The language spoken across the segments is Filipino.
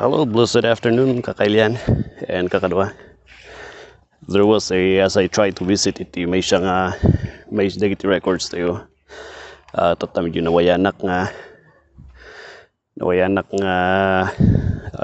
Hello, blessed afternoon, kakailian and kakadwa. There was a, as I tried to visit it, may siya nga, may dagiti records tayo. Uh, tata medyo nawayanak nga, nawayanak nga,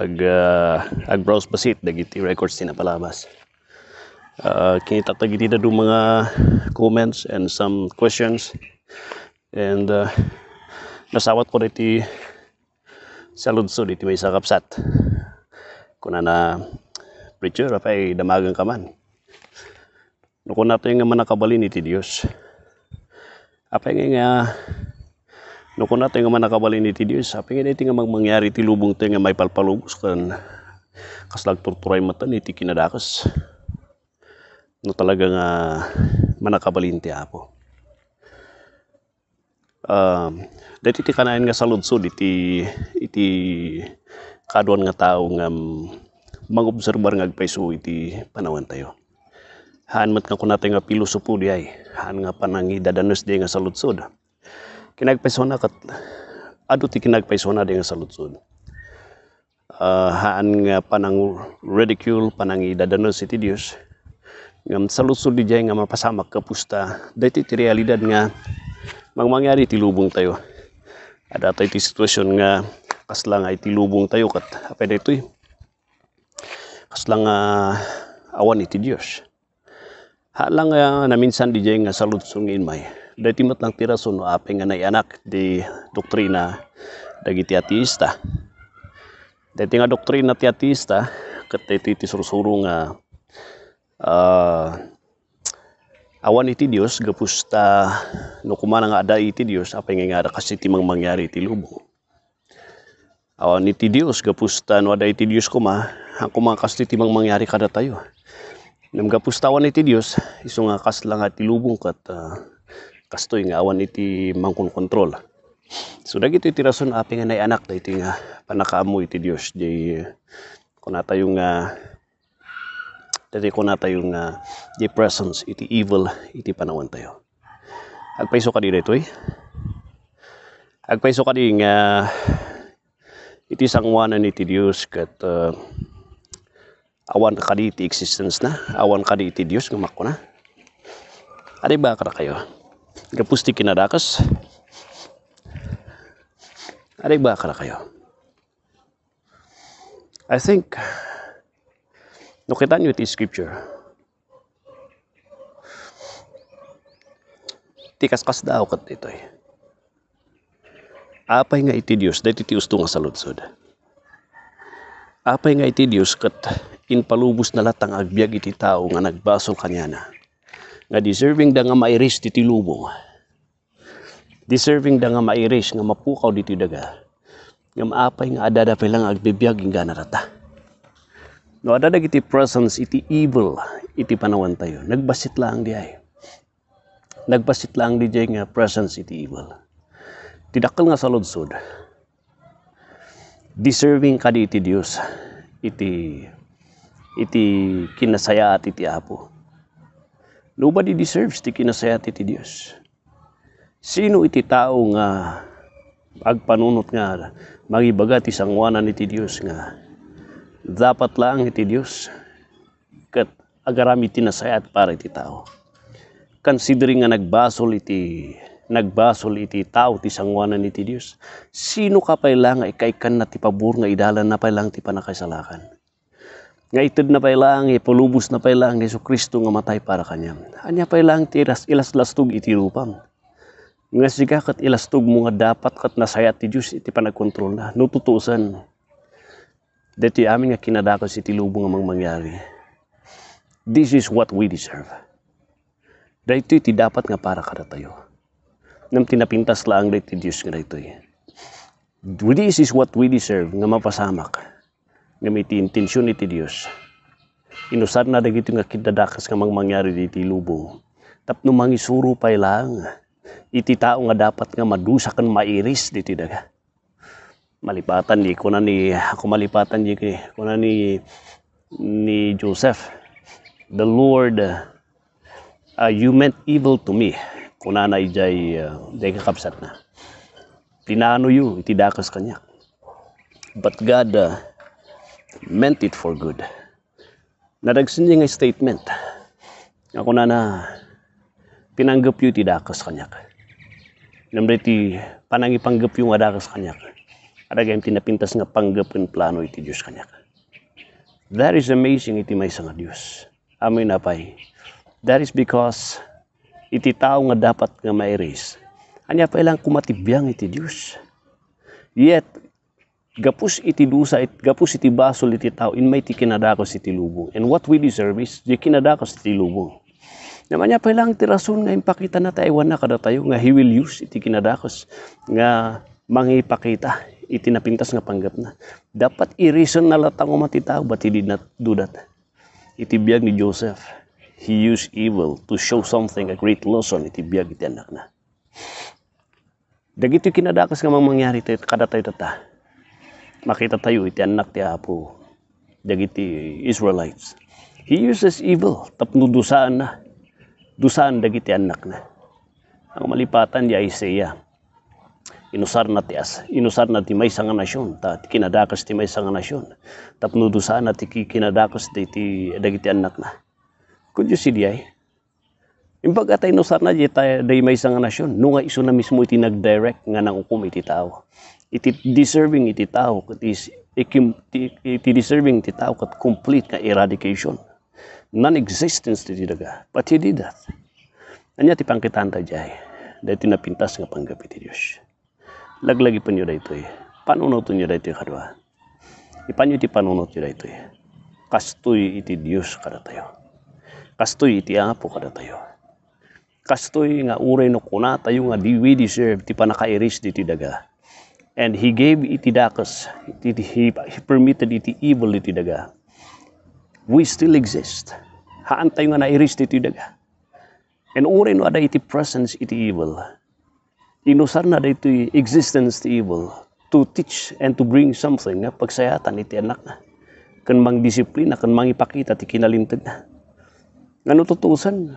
ag, uh, ag browse basit, dagiti records din na palabas. Uh, kinita tagiti na do mga comments and some questions. And uh, nasawat ko diti sa lunsod iti may sakapsat. Kuna na preacher apay damagan ka man. No kun nato nga manakabalin iti Dios. Apay nga nga no kun nato nga manakabalin iti Dios, apay nga iti nga magmangyari ti lubong to nga may palpalugos kan kaslag torturay matan iti kinadakas. No talaga nga manakabalin ti Apo. Um, dati ti kanain nga sa lunsod iti iti kaduan nga tao nga mangobserbar nga agpaiso iti panawan tayo. Haan mat nga kunatay nga pilosopo di ay, haan nga panangi dadanos di nga sa lunsod. Kinagpaiso na kat ado ti kinagpaiso na di nga sa lunsod. Uh, haan nga panang ridicule, panangi dadanos iti Dios. Ngam sa lunsod di nga mapasamak kapusta, dati ti realidad nga magmangyari ti lubong tayo. Ada tayo ti sitwasyon nga kaslang ay ti lubong tayo kat apay dito kaslang uh, awan iti Dios. Halang uh, na minsan di jay nga salud sungin may. Dati mat lang tirason no apay nga anak di doktrina dagiti ateista. Dati nga doktrina ti ateista kat dati ti sursuro nga uh, awan iti Dios gapusta no kumana nga ada iti Dios apay nga nga kasi ti mangyari iti lubong. Awan iti Dios gapusta no ada iti Dios kuma ang kuma kas ti mangyari kada tayo. Nam gapusta awan iti Dios iso nga kas lang iti lubong kat uh, kastoy nga awan iti mangkon kontrol. So dagiti iti rason apay nga nay anak da iti nga panakaamo iti Dios di kuna tayo nga dati ko tayo nga di presence iti evil iti panawan tayo. Agpaiso ka di dito eh. Agpaiso ka di nga iti sangwanan iti Dios kat uh, awan ka di iti existence na, awan ka di iti Dios nga mako na. Adi ba ka kayo? Gapusti kinadakas. Adi ba ka kayo? I think No kita nyo iti scripture. Ti kaskas daw kat ito eh. Apay nga iti Diyos, dahil iti usto nga sa lutsod. Apay nga iti Diyos kat inpalubos na latang agbyag iti tao nga nagbasol kanya na. Nga deserving da nga mairis iti lubong. Deserving da nga mairis nga mapukaw diti daga. Nga maapay nga adada pa lang agbibiyag nga narata. No, adadag iti presence, iti evil, iti panawan tayo. Nagbasit lang di ay. Nagbasit lang di nga presence, iti evil. Tidakal nga sa lodsod. Deserving ka di iti Diyos. Iti, iti kinasaya at iti apo. Nobody deserves ti kinasaya at iti Diyos. Sino iti tao nga agpanunot nga magibaga ti sangwanan iti Diyos nga dapat lang iti Dios ket agarami tinasayat para iti tao. Considering nga nagbasol iti nagbasol iti tao ti sangwanan iti Dios. Sino ka pa lang ikay kan na ti pabor nga idalan na pa lang ti panakaisalakan. Nga ited na pa lang ipulubos na pa lang Yesu Kristo nga matay para kanyam. Anya pa lang ti ilas ilaslastog iti rupam. Nga siga kat ilastog mo nga dapat kat nasayat ti Dios iti panagkontrol na. Nututusan Dati amin nga kinadakos iti lubong nga mangyari. This is what we deserve. Dahito iti dapat nga para kada tayo. Nam tinapintas lang dahito Diyos nga dahito This is what we deserve nga mapasamak. Nga may intensyon iti Diyos. Inusar na dagito nga kinadakas nga mangyari iti lubong. Tapno mangisuro pa lang. Iti tao nga dapat nga madusa kan mairis diti daga malipatan di kuna ni ako malipatan di kay kuna ni ni Joseph the Lord uh, you meant evil to me kuna na ijay uh, day kakapsat na tinano yu iti dakas kanya but God uh, meant it for good. Nadagsan niya nga statement. Ako na na pinanggap yu ti dakas kanyak. Namre ti panangipanggap yung adakas kanyak. Adagay tinapintas nga panggapin plano iti Diyos kanyak. That is amazing iti may nga Diyos. Amin apay. That is because iti tao nga dapat nga mairis. Anya pa ilang kumatibiyang iti Diyos. Yet, gapus iti dusa, it, gapus iti basol iti tao, in may ti kinadakos iti lubong. And what we deserve is, di kinadakos iti lubong. Naman niya pa ilang ti rason nga impakita na tayo na kada tayo, nga he will use iti kinadakos, nga mangipakita, iti napintas nga panggap na. Dapat i-reason na latang umati tao, but he did not do that. Iti biyag ni Joseph, he used evil to show something, a great lesson, iti biyag iti anak na. Dagiti kinadakas nga mang mangyari tayo, kada tayo tata. Makita tayo iti anak ti Apo. Dagiti Israelites. He uses evil, tapno dusaan na. Dusaan dagiti anak na. Ang malipatan di Isaiah. Inusar na ti as, inusar na ti may nga nasyon, ta kinadakas ti may nga nasyon. Tapno dusaan na ti kinadakas ti, ti dagiti anak na. Could you see di ay? Imbag atay no sarna di tayo day may nga nasyon. No nga iso na mismo iti nag-direct nga nang ukum iti tao. Iti deserving iti tao. Iti, iti, iti deserving iti tao kat complete nga eradication. Non-existence ti daga. But he did that. Anya ti pangkitaan tayo jay. Dahil tinapintas nga panggap iti Diyos. Laglagi pa nyo dahito eh. Panunot nyo dahito eh kadwa. Ipanyo ti panunot nyo dahito eh. Kastoy iti Diyos kada tayo. Kastoy iti apo kada tayo kastoy nga uray no kuna tayo nga di we deserve ti panakairis di ti daga. And he gave iti dakas, iti, he, he permitted iti evil iti daga. We still exist. Haan tayo nga nairis di ti daga. And uray no ada iti presence iti evil. Inusar na da iti existence ti evil to teach and to bring something nga pagsayatan iti anak na. Kan mang disiplina, kan mang ipakita ti kinalintag na. Nga tutusan,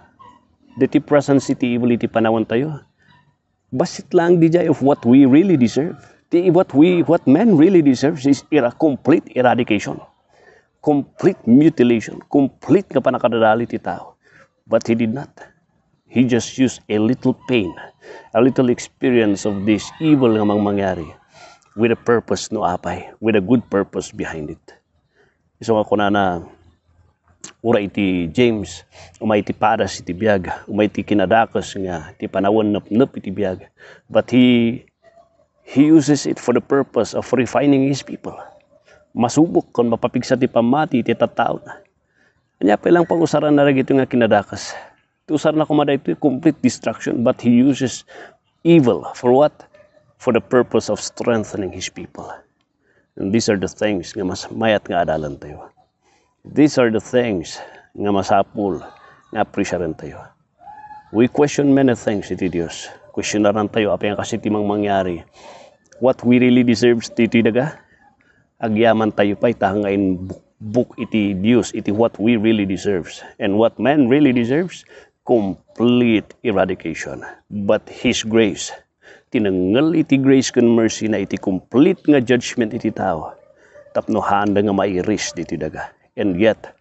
diti presence iti evil iti panahon tayo. Basit lang di of what we really deserve. Ti what we what man really deserves is a complete eradication. Complete mutilation, complete nga panakadadali ti tao. But he did not. He just used a little pain, a little experience of this evil nga mang mangyari with a purpose no apay, with a good purpose behind it. Iso nga kuna na ura iti James umay iti paras iti biyag umay iti kinadakas nga iti panawon napnap iti biyag. But he he uses it for the purpose of refining his people. Masubok kon mapapigsa ti pamati iti tattao na. Anya pa lang pangusaran na ito nga kinadakas. Usar na kumada ito complete destruction but he uses evil for what? For the purpose of strengthening his people. And these are the things nga mas mayat nga adalan tayo These are the things nga masapul nga appresyaran tayo. We question many things iti Dios. Questionaran tayo apa yang kasi timang mangyari. What we really deserves iti daga? Agyaman tayo pa itahangain book iti Dios iti what we really deserves. And what man really deserves? Complete eradication. But His grace, tinangal iti grace kan mercy na iti complete nga judgment iti tao. Tapno handa nga mairis diti daga and yet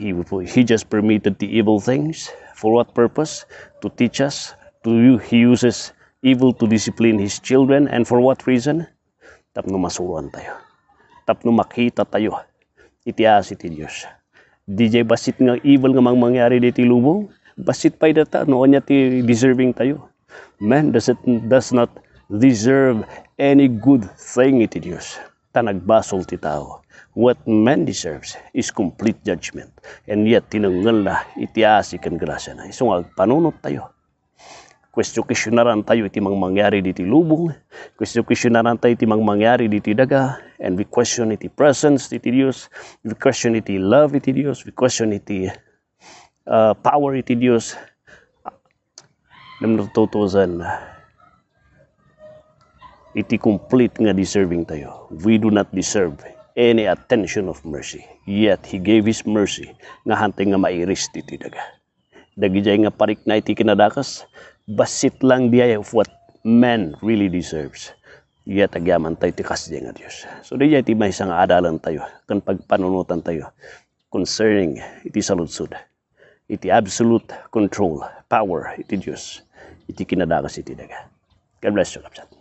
he, he just permitted the evil things. For what purpose? To teach us. To, he uses evil to discipline his children. And for what reason? Tapno masuruan tayo. Tapno makita tayo. Itias iti Diyos. DJ basit nga evil nga mang mangyari diti lubong. Basit pa data. Noon niya ti deserving tayo. Man does, it, does not deserve any good thing iti Diyos. Tanagbasol ti tao what man deserves is complete judgment. And yet, tinanggal na itiasi kan grasya na. So, panunot tayo. Question questionaran tayo iti mang mangyari diti lubong. Question questionaran tayo iti mang mangyari diti daga. And we question iti presence iti Dios. We question iti love iti Dios. We question iti uh, power iti Dios. Nam natutusan iti complete nga deserving tayo. We do not deserve any attention of mercy. Yet he gave his mercy nga hanteng nga mairis diti daga. Dagijay nga parik na iti kinadakas, basit lang diya of what man really deserves. iya tagyaman tayo ti kasdi nga Diyos. So di iti may isang adalan tayo, kan pagpanunutan tayo concerning iti saludsud. Iti absolute control, power iti Diyos. Iti kinadakas iti daga. God bless you, Kapsat.